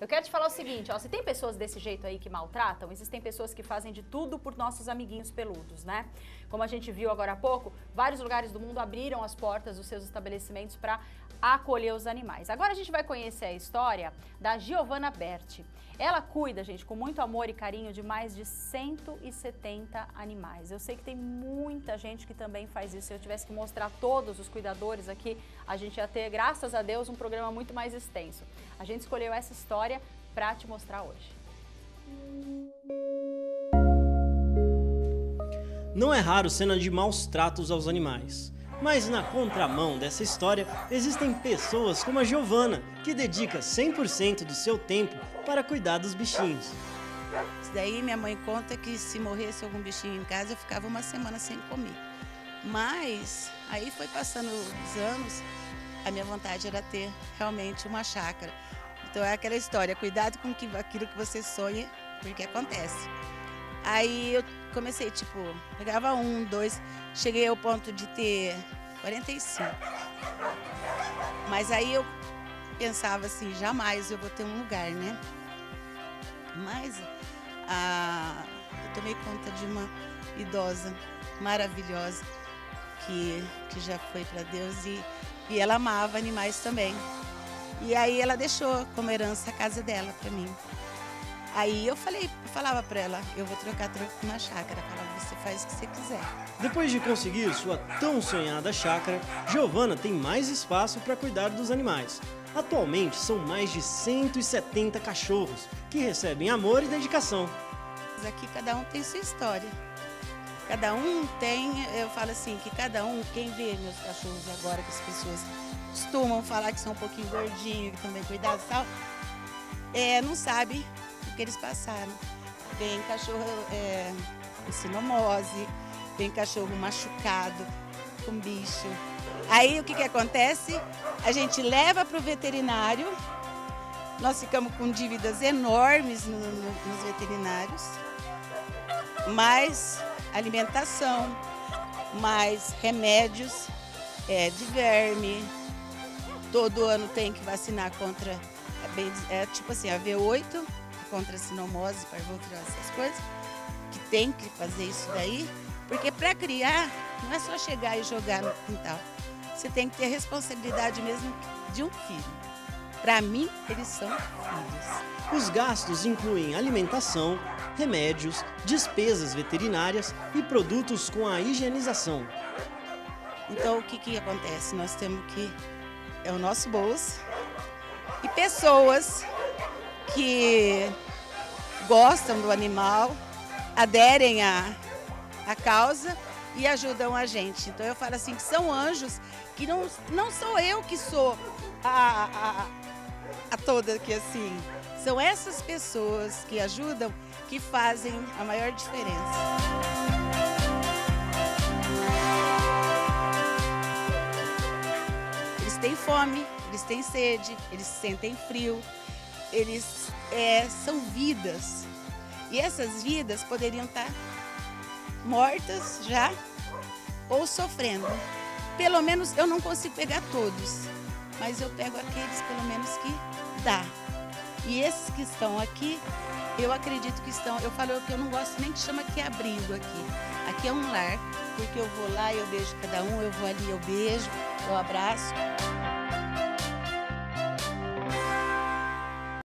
Eu quero te falar o seguinte, ó, se tem pessoas desse jeito aí que maltratam, existem pessoas que fazem de tudo por nossos amiguinhos peludos, né? Como a gente viu agora há pouco, vários lugares do mundo abriram as portas dos seus estabelecimentos para acolher os animais. Agora a gente vai conhecer a história da Giovanna Berti. Ela cuida, gente, com muito amor e carinho de mais de 170 animais. Eu sei que tem muita gente que também faz isso. Se eu tivesse que mostrar todos os cuidadores aqui, a gente ia ter, graças a Deus, um programa muito mais extenso. A gente escolheu essa história para te mostrar hoje. Não é raro cena de maus tratos aos animais. Mas na contramão dessa história, existem pessoas como a Giovana, que dedica 100% do seu tempo para cuidar dos bichinhos. Isso daí minha mãe conta que se morresse algum bichinho em casa, eu ficava uma semana sem comer. Mas aí foi passando os anos, a minha vontade era ter realmente uma chácara. Então é aquela história, cuidado com aquilo que você sonha, porque acontece. Aí eu comecei, tipo, pegava um, dois, cheguei ao ponto de ter 45. Mas aí eu pensava assim, jamais eu vou ter um lugar, né? Mas ah, eu tomei conta de uma idosa maravilhosa que, que já foi para Deus e, e ela amava animais também. E aí ela deixou como herança a casa dela para mim. Aí eu falei, eu falava para ela, eu vou trocar troco com uma chácara. Ela falava, você faz o que você quiser. Depois de conseguir sua tão sonhada chácara, Giovana tem mais espaço para cuidar dos animais. Atualmente são mais de 170 cachorros que recebem amor e dedicação. Aqui cada um tem sua história. Cada um tem, eu falo assim, que cada um, quem vê meus cachorros agora, que as pessoas costumam falar que são um pouquinho gordinhos, que bem cuidados e tal, é, não sabe o que eles passaram. Vem cachorro é, com sinomose, vem cachorro machucado, com bicho. Aí o que, que acontece? A gente leva para o veterinário, nós ficamos com dívidas enormes no, no, nos veterinários, mais alimentação, mais remédios é, de verme. Todo ano tem que vacinar contra, é, tipo assim, a V8, contra a sinomose, parvovirose, essas coisas, que tem que fazer isso daí, porque para criar não é só chegar e jogar no quintal. Você tem que ter responsabilidade mesmo de um filho. Para mim, eles são filhos. Os gastos incluem alimentação, remédios, despesas veterinárias e produtos com a higienização. Então, o que, que acontece? Nós temos que. É o nosso bolso e pessoas que gostam do animal, aderem à, à causa e ajudam a gente. Então eu falo assim que são anjos que não, não sou eu que sou a, a, a toda aqui assim. São essas pessoas que ajudam que fazem a maior diferença. Eles têm fome, eles têm sede, eles sentem frio, eles é, são vidas. E essas vidas poderiam estar mortas já ou sofrendo. Pelo menos eu não consigo pegar todos, mas eu pego aqueles pelo menos que dá. E esses que estão aqui, eu acredito que estão. Eu falo que eu não gosto nem que chama que abrigo aqui. Aqui é um lar, porque eu vou lá, eu beijo cada um, eu vou ali, eu beijo, eu abraço.